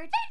our adventure!